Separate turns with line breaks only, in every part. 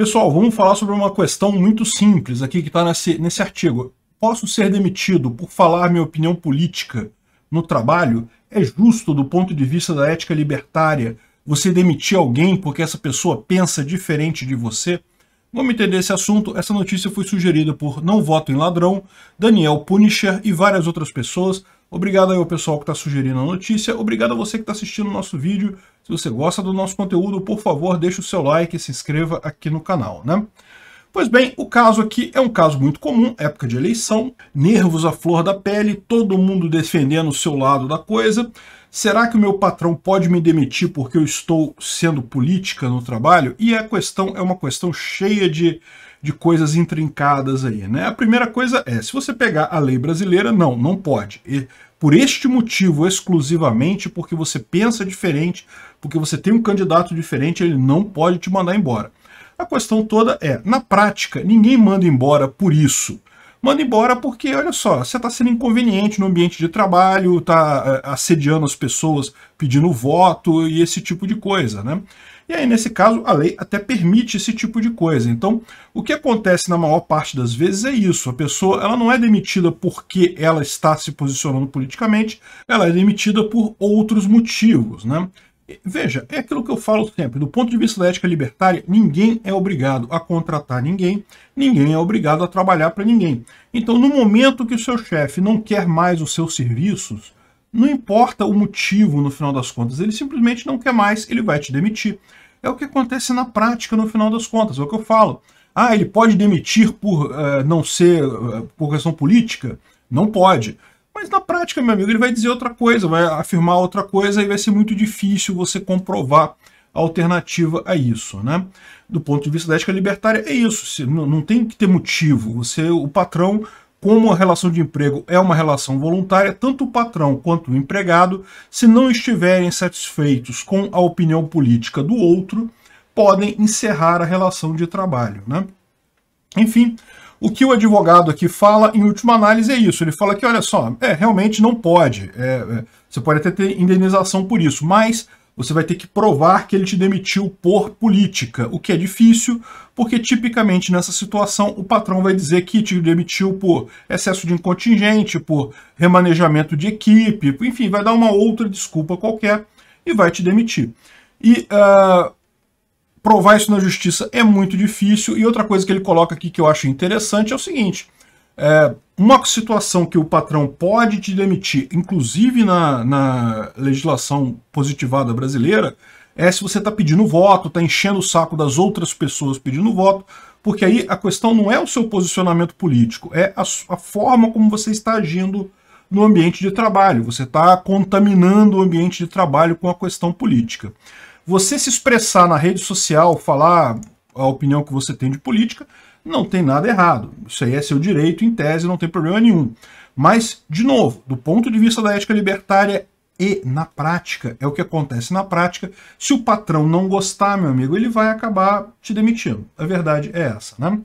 Pessoal, vamos falar sobre uma questão muito simples aqui que está nesse, nesse artigo. Posso ser demitido por falar minha opinião política no trabalho? É justo do ponto de vista da ética libertária você demitir alguém porque essa pessoa pensa diferente de você? Vamos entender esse assunto. Essa notícia foi sugerida por Não Voto em Ladrão, Daniel Punisher e várias outras pessoas. Obrigado aí ao pessoal que está sugerindo a notícia. Obrigado a você que está assistindo o nosso vídeo. Se você gosta do nosso conteúdo, por favor, deixe o seu like e se inscreva aqui no canal, né? Pois bem, o caso aqui é um caso muito comum, época de eleição, nervos à flor da pele, todo mundo defendendo o seu lado da coisa. Será que o meu patrão pode me demitir porque eu estou sendo política no trabalho? E a questão é uma questão cheia de, de coisas intrincadas aí, né? A primeira coisa é, se você pegar a lei brasileira, não, não pode. E por este motivo exclusivamente, porque você pensa diferente, porque você tem um candidato diferente, ele não pode te mandar embora. A questão toda é, na prática, ninguém manda embora por isso. Manda embora porque, olha só, você está sendo inconveniente no ambiente de trabalho, está é, assediando as pessoas pedindo voto e esse tipo de coisa, né? E aí, nesse caso, a lei até permite esse tipo de coisa. Então, o que acontece na maior parte das vezes é isso. A pessoa ela não é demitida porque ela está se posicionando politicamente, ela é demitida por outros motivos, né? Veja, é aquilo que eu falo sempre, do ponto de vista da ética libertária, ninguém é obrigado a contratar ninguém, ninguém é obrigado a trabalhar para ninguém. Então, no momento que o seu chefe não quer mais os seus serviços, não importa o motivo no final das contas, ele simplesmente não quer mais, ele vai te demitir. É o que acontece na prática no final das contas, é o que eu falo. Ah, ele pode demitir por uh, não ser, uh, por questão política? Não pode. Mas na prática, meu amigo, ele vai dizer outra coisa, vai afirmar outra coisa e vai ser muito difícil você comprovar a alternativa a isso, né? Do ponto de vista da ética libertária, é isso. Não, tem que ter motivo. Você, o patrão, como a relação de emprego é uma relação voluntária, tanto o patrão quanto o empregado, se não estiverem satisfeitos com a opinião política do outro, podem encerrar a relação de trabalho, né? Enfim, o que o advogado aqui fala, em última análise, é isso. Ele fala que, olha só, é, realmente não pode. É, é, você pode até ter indenização por isso, mas você vai ter que provar que ele te demitiu por política, o que é difícil, porque tipicamente nessa situação o patrão vai dizer que te demitiu por excesso de contingente, por remanejamento de equipe, enfim, vai dar uma outra desculpa qualquer e vai te demitir. E uh, provar isso na justiça é muito difícil. E outra coisa que ele coloca aqui que eu acho interessante é o seguinte: é, uma situação que o patrão pode te demitir, inclusive na, na legislação positivada brasileira, é se você está pedindo voto, está enchendo o saco das outras pessoas pedindo voto, porque aí a questão não é o seu posicionamento político, é a, a forma como você está agindo no ambiente de trabalho. Você está contaminando o ambiente de trabalho com a questão política. Você se expressar na rede social, falar a opinião que você tem de política, não tem nada errado. Isso aí é seu direito, em tese, não tem problema nenhum. Mas, de novo, do ponto de vista da ética libertária e na prática, é o que acontece na prática, se o patrão não gostar, meu amigo, ele vai acabar te demitindo. A verdade é essa, né?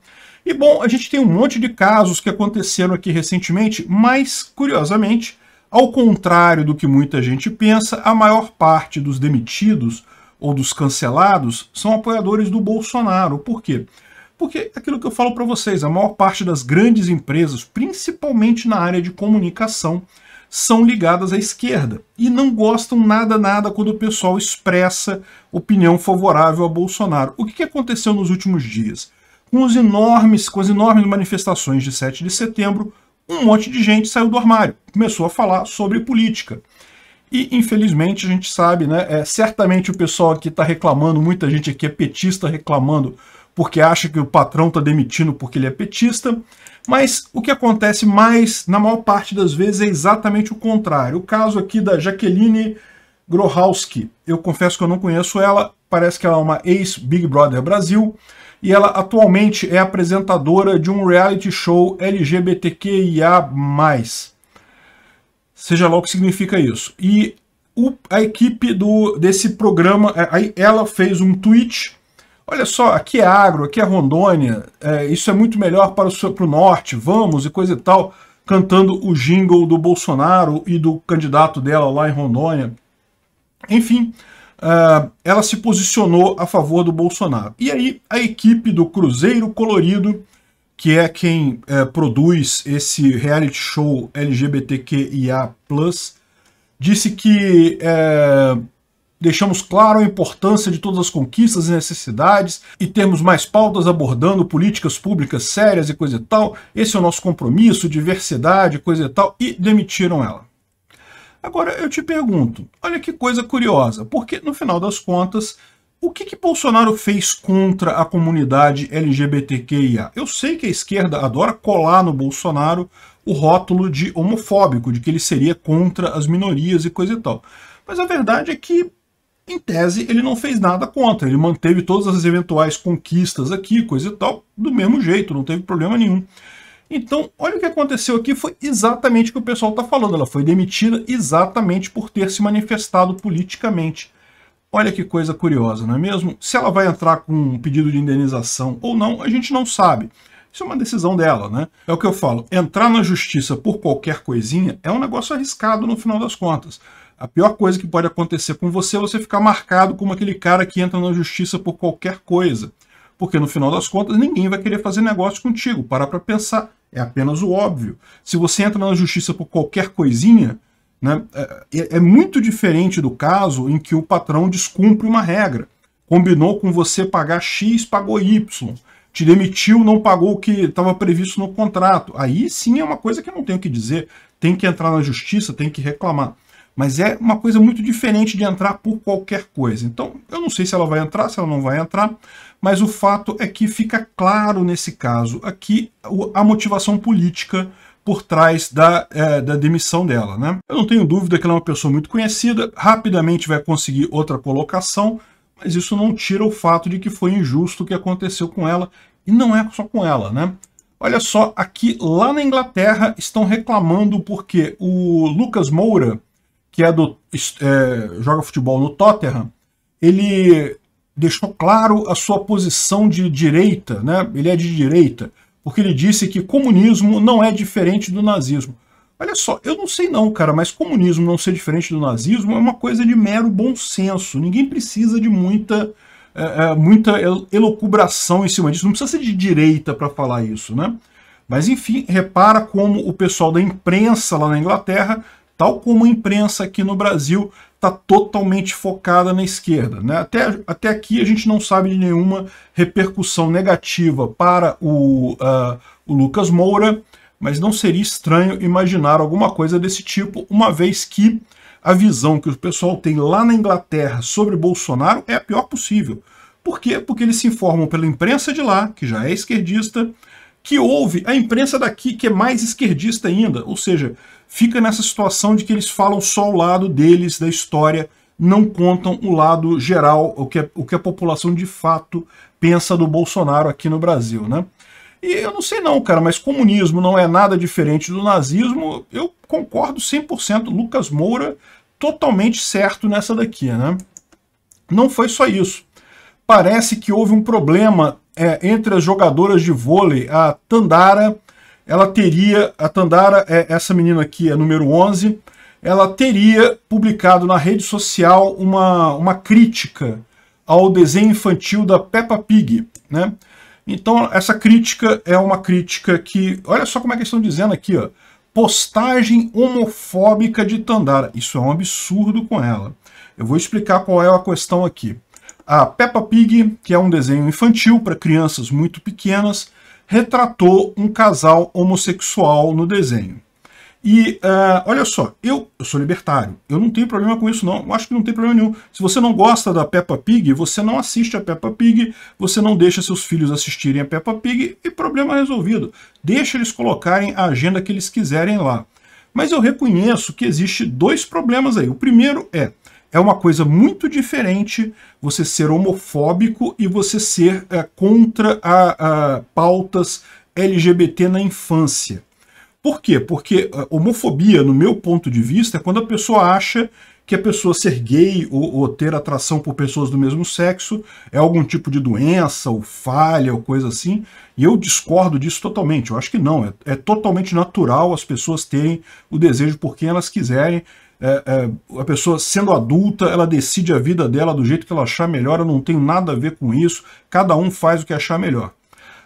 E bom, a gente tem um monte de casos que aconteceram aqui recentemente, mas, curiosamente, ao contrário do que muita gente pensa, a maior parte dos demitidos ou dos cancelados são apoiadores do Bolsonaro. Por quê? Porque aquilo que eu falo para vocês, a maior parte das grandes empresas, principalmente na área de comunicação, são ligadas à esquerda e não gostam nada, nada quando o pessoal expressa opinião favorável a Bolsonaro. O que aconteceu nos últimos dias? Com, os enormes, com as enormes manifestações de 7 de setembro, um monte de gente saiu do armário, começou a falar sobre política. E, infelizmente, a gente sabe, né? É, certamente o pessoal aqui está reclamando, muita gente aqui é petista reclamando porque acha que o patrão está demitindo porque ele é petista. Mas o que acontece mais, na maior parte das vezes, é exatamente o contrário. O caso aqui da Jaqueline Grohowski. Eu confesso que eu não conheço ela, parece que ela é uma ex-Big Brother Brasil, e ela atualmente é apresentadora de um reality show LGBTQIA+ seja lá o que significa isso. E o, a equipe do, desse programa, ela fez um tweet. Olha só, aqui é agro, aqui é Rondônia, é, isso é muito melhor para o, para o norte, vamos e coisa e tal, cantando o jingle do Bolsonaro e do candidato dela lá em Rondônia. Enfim, uh, ela se posicionou a favor do Bolsonaro. E aí a equipe do Cruzeiro Colorido, que é quem uh, produz esse reality show LGBTQIA+, disse que uh, deixamos claro a importância de todas as conquistas e necessidades e temos mais pautas abordando políticas públicas sérias e coisa e tal. Esse é o nosso compromisso, diversidade, coisa e tal, e demitiram ela. Agora eu te pergunto, olha que coisa curiosa, porque no final das contas, o que, que Bolsonaro fez contra a comunidade LGBTQIA? Eu sei que a esquerda adora colar no Bolsonaro o rótulo de homofóbico, de que ele seria contra as minorias e coisa e tal. Mas a verdade é que, em tese, ele não fez nada contra. Ele manteve todas as eventuais conquistas aqui, coisa e tal, do mesmo jeito, não teve problema nenhum. Então, olha o que aconteceu aqui, foi exatamente o que o pessoal está falando. Ela foi demitida exatamente por ter se manifestado politicamente. Olha que coisa curiosa, não é mesmo? Se ela vai entrar com um pedido de indenização ou não, a gente não sabe. Isso é uma decisão dela, né? É o que eu falo, entrar na justiça por qualquer coisinha é um negócio arriscado no final das contas. A pior coisa que pode acontecer com você é você ficar marcado como aquele cara que entra na justiça por qualquer coisa porque no final das contas ninguém vai querer fazer negócio contigo. Para para pensar, é apenas o óbvio. Se você entra na justiça por qualquer coisinha, né, é, é muito diferente do caso em que o patrão descumpre uma regra. Combinou com você pagar X, pagou Y. Te demitiu, não pagou o que estava previsto no contrato. Aí sim é uma coisa que eu não tenho o que dizer. Tem que entrar na justiça, tem que reclamar. Mas é uma coisa muito diferente de entrar por qualquer coisa. Então, eu não sei se ela vai entrar, se ela não vai entrar, mas o fato é que fica claro nesse caso aqui a motivação política por trás da, é, da demissão dela. Né? Eu não tenho dúvida que ela é uma pessoa muito conhecida, rapidamente vai conseguir outra colocação, mas isso não tira o fato de que foi injusto o que aconteceu com ela, e não é só com ela, né? Olha só, aqui lá na Inglaterra estão reclamando porque o Lucas Moura, que é do é, joga futebol no Tottenham, ele deixou claro a sua posição de direita, né? ele é de direita, porque ele disse que comunismo não é diferente do nazismo. Olha só, eu não sei não, cara, mas comunismo não ser diferente do nazismo é uma coisa de mero bom senso. Ninguém precisa de muita, é, é muita elocubração em cima disso. Não precisa ser de direita para falar isso, né? Mas enfim, repara como o pessoal da imprensa lá na Inglaterra, tal como a imprensa aqui no Brasil, está totalmente focada na esquerda. Né? Até, até aqui a gente não sabe de nenhuma repercussão negativa para o, uh, o Lucas Moura, mas não seria estranho imaginar alguma coisa desse tipo, uma vez que a visão que o pessoal tem lá na Inglaterra sobre Bolsonaro é a pior possível. Por quê? Porque eles se informam pela imprensa de lá, que já é esquerdista, que houve a imprensa daqui, que é mais esquerdista ainda, ou seja, fica nessa situação de que eles falam só o lado deles da história, não contam o lado geral, o que, o que a população de fato pensa do Bolsonaro aqui no Brasil, né? E eu não sei não, cara, mas comunismo não é nada diferente do nazismo, eu concordo 100%, Lucas Moura totalmente certo nessa daqui, né? Não foi só isso. Parece que houve um problema é, entre as jogadoras de vôlei, a Tandara ela teria, a Tandara, é, essa menina aqui é número 11, ela teria publicado na rede social uma, uma crítica ao desenho infantil da Peppa Pig, né? Então, essa crítica é uma crítica que, olha só como é que estão dizendo aqui, ó, postagem homofóbica de Tandara. Isso é um absurdo com ela. Eu vou explicar qual é a questão aqui. A Peppa Pig, que é um desenho infantil para crianças muito pequenas, retratou um casal homossexual no desenho. E uh, olha só, eu, eu, sou libertário, eu não tenho problema com isso não, eu acho que não tem problema nenhum. Se você não gosta da Peppa Pig, você não assiste a Peppa Pig, você não deixa seus filhos assistirem a Peppa Pig e problema resolvido. Deixa eles colocarem a agenda que eles quiserem lá. Mas eu reconheço que existe dois problemas aí. O primeiro é, é uma coisa muito diferente você ser homofóbico e você ser é, contra a, a pautas LGBT na infância. Por quê? Porque a homofobia, no meu ponto de vista, é quando a pessoa acha que a pessoa ser gay ou, ou, ter atração por pessoas do mesmo sexo é algum tipo de doença ou falha ou coisa assim. E eu discordo disso totalmente. Eu acho que não. É, é totalmente natural as pessoas terem o desejo por quem elas quiserem. É, é, a pessoa sendo adulta, ela decide a vida dela do jeito que ela achar melhor, eu não tenho nada a ver com isso, cada um faz o que achar melhor.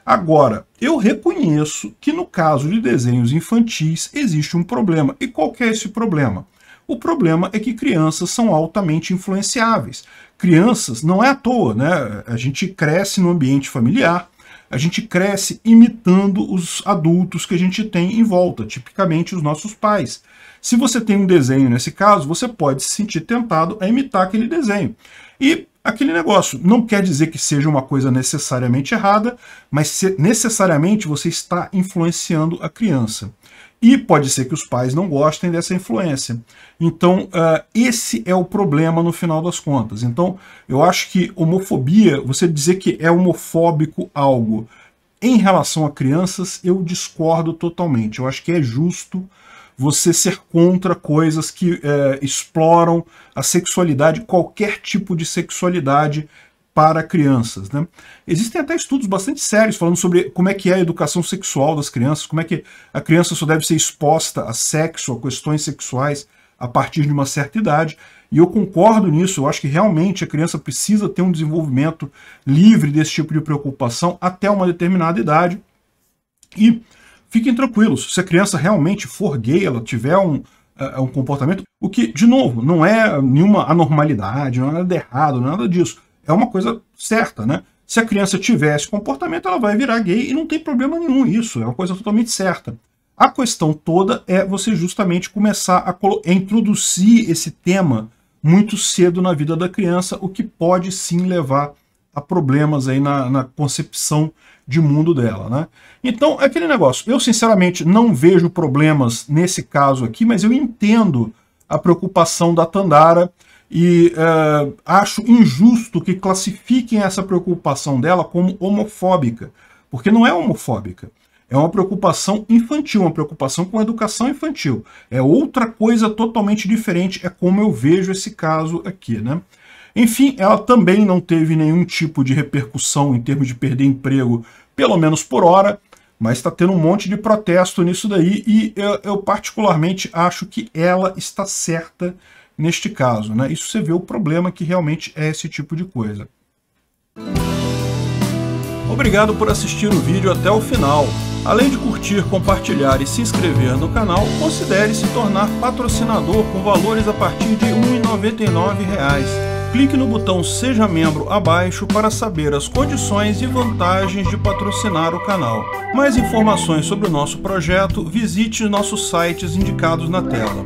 Agora, eu reconheço que no caso de desenhos infantis existe um problema. E qual é esse problema? O problema é que crianças são altamente influenciáveis. Crianças, não é à toa, né? A gente cresce no ambiente familiar, a gente cresce imitando os adultos que a gente tem em volta, tipicamente os nossos pais. Se você tem um desenho nesse caso, você pode se sentir tentado a imitar aquele desenho. E aquele negócio não quer dizer que seja uma coisa necessariamente errada, mas necessariamente você está influenciando a criança. E pode ser que os pais não gostem dessa influência. Então, uh, esse é o problema no final das contas. Então, eu acho que homofobia, você dizer que é homofóbico algo em relação a crianças, eu discordo totalmente. Eu acho que é justo você ser contra coisas que é, exploram a sexualidade, qualquer tipo de sexualidade para crianças. Né? Existem até estudos bastante sérios falando sobre como é que é a educação sexual das crianças, como é que a criança só deve ser exposta a sexo, a questões sexuais a partir de uma certa idade. E eu concordo nisso, eu acho que realmente a criança precisa ter um desenvolvimento livre desse tipo de preocupação até uma determinada idade. E fiquem tranquilos, se a criança realmente for gay, ela tiver um, uh, um comportamento, o que, de novo, não é nenhuma anormalidade, não é nada errado, não é nada disso é uma coisa certa, né? Se a criança tiver esse comportamento, ela vai virar gay e não tem problema nenhum isso, é uma coisa totalmente certa. A questão toda é você justamente começar a, a introduzir esse tema muito cedo na vida da criança, o que pode sim levar a problemas aí na, na, concepção de mundo dela, né? Então, é aquele negócio. Eu, sinceramente, não vejo problemas nesse caso aqui, mas eu entendo a preocupação da Tandara e uh, acho injusto que classifiquem essa preocupação dela como homofóbica, porque não é homofóbica. É uma preocupação infantil, uma preocupação com a educação infantil. É outra coisa totalmente diferente, é como eu vejo esse caso aqui, né? Enfim, ela também não teve nenhum tipo de repercussão em termos de perder emprego, pelo menos por hora, mas está tendo um monte de protesto nisso daí, e eu, eu particularmente acho que ela está certa neste caso. Né? Isso você vê o problema que realmente é esse tipo de coisa. Obrigado por assistir o vídeo até o final. Além de curtir, compartilhar e se inscrever no canal, considere se tornar patrocinador com valores a partir de R$ 1,99 clique no botão Seja Membro abaixo para saber as condições e vantagens de patrocinar o canal. Mais informações sobre o nosso projeto, visite nossos sites indicados na tela.